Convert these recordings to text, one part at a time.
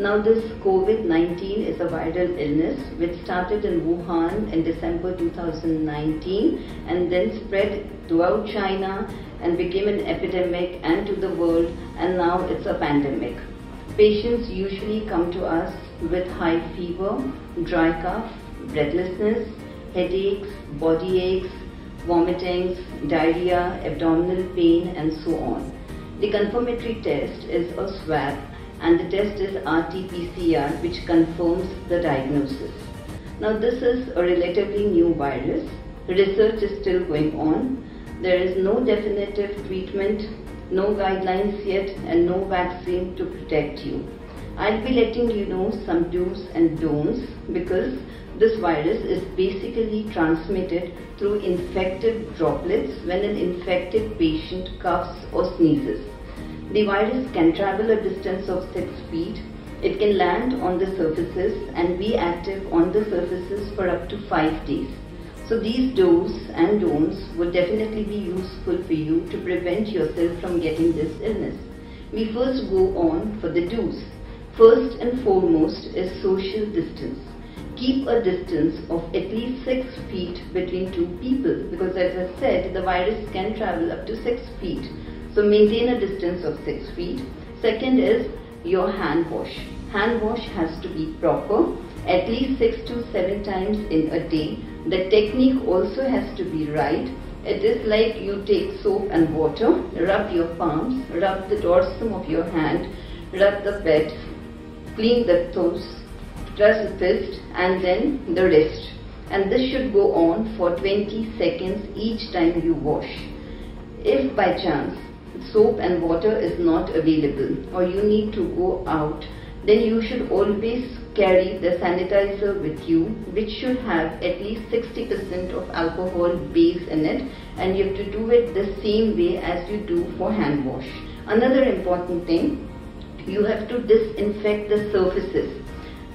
Now, this COVID 19 is a viral illness which started in Wuhan in December 2019 and then spread throughout China and became an epidemic and to the world, and now it's a pandemic. Patients usually come to us with high fever, dry cough, breathlessness, headaches, body aches, vomitings, diarrhea, abdominal pain, and so on. The confirmatory test is a swab and the test is RT-PCR which confirms the diagnosis. Now this is a relatively new virus. Research is still going on. There is no definitive treatment, no guidelines yet and no vaccine to protect you. I'll be letting you know some do's and don'ts because this virus is basically transmitted through infected droplets when an infected patient coughs or sneezes. The virus can travel a distance of 6 feet. It can land on the surfaces and be active on the surfaces for up to 5 days. So these do's and don'ts would definitely be useful for you to prevent yourself from getting this illness. We first go on for the do's. First and foremost is social distance. Keep a distance of at least 6 feet between two people because as I said the virus can travel up to 6 feet. So maintain a distance of 6 feet. Second is your hand wash. Hand wash has to be proper at least 6 to 7 times in a day. The technique also has to be right. It is like you take soap and water, rub your palms, rub the dorsum of your hand, rub the bed, clean the toes, press the fist and then the wrist. And this should go on for 20 seconds each time you wash. If by chance soap and water is not available or you need to go out, then you should always carry the sanitizer with you which should have at least 60% of alcohol base in it and you have to do it the same way as you do for hand wash. Another important thing, you have to disinfect the surfaces.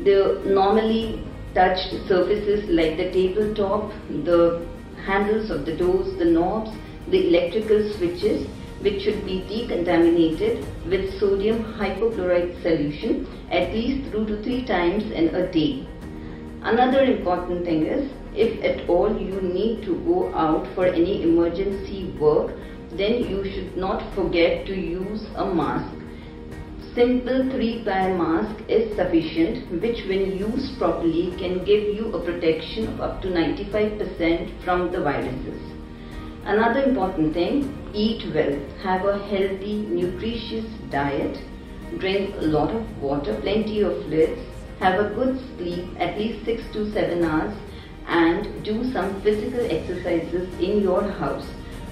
The normally touched surfaces like the tabletop, the handles of the doors, the knobs, the electrical switches which should be decontaminated with sodium hypochlorite solution at least 2 to 3 times in a day. Another important thing is if at all you need to go out for any emergency work then you should not forget to use a mask. Simple 3-ply mask is sufficient which when used properly can give you a protection of up to 95% from the viruses. Another important thing, eat well. Have a healthy, nutritious diet. Drink a lot of water, plenty of fluids. Have a good sleep, at least 6 to 7 hours. And do some physical exercises in your house.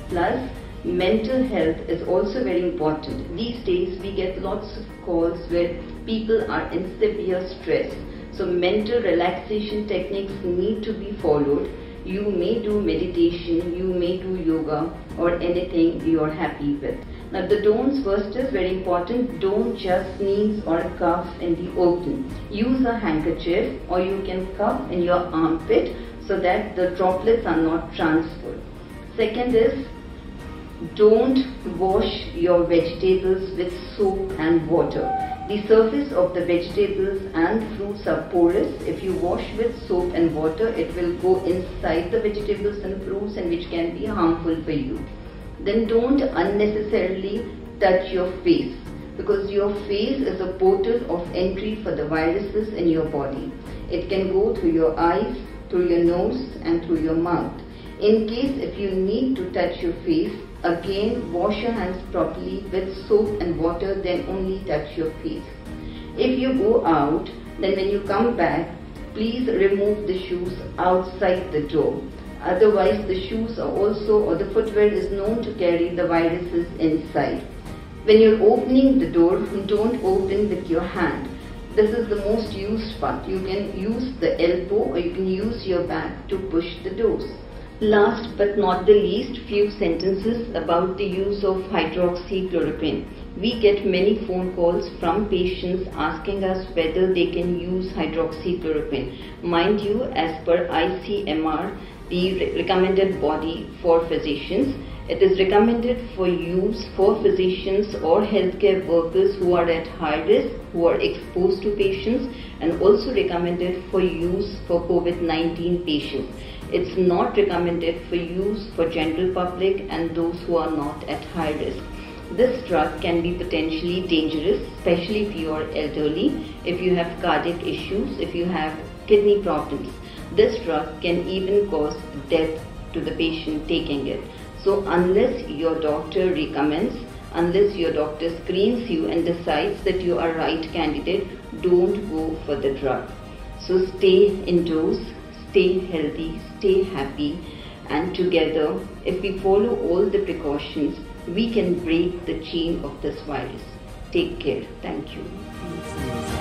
Plus, mental health is also very important. These days, we get lots of calls where people are in severe stress. So, mental relaxation techniques need to be followed you may do meditation, you may do yoga or anything you are happy with. Now the don'ts first is very important. Don't just sneeze or cough in the open. Use a handkerchief or you can cough in your armpit so that the droplets are not transferred. Second is don't wash your vegetables with soap and water. The surface of the vegetables and fruits are porous. If you wash with soap and water, it will go inside the vegetables and fruits and which can be harmful for you. Then don't unnecessarily touch your face because your face is a portal of entry for the viruses in your body. It can go through your eyes, through your nose and through your mouth. In case if you need to touch your face, again wash your hands properly with soap and water then only touch your face. If you go out, then when you come back, please remove the shoes outside the door. Otherwise the shoes are also or the footwear is known to carry the viruses inside. When you're opening the door, don't open with your hand. This is the most used part. You can use the elbow or you can use your back to push the doors. Last but not the least, few sentences about the use of hydroxychloroquine. We get many phone calls from patients asking us whether they can use hydroxychloroquine. Mind you, as per ICMR, the recommended body for physicians. It is recommended for use for physicians or healthcare workers who are at high risk, who are exposed to patients, and also recommended for use for COVID-19 patients. It's not recommended for use for general public and those who are not at high risk. This drug can be potentially dangerous, especially if you are elderly, if you have cardiac issues, if you have kidney problems. This drug can even cause death to the patient taking it. So unless your doctor recommends, unless your doctor screens you and decides that you are right candidate, don't go for the drug. So stay indoors, stay healthy, stay happy and together if we follow all the precautions, we can break the chain of this virus. Take care. Thank you.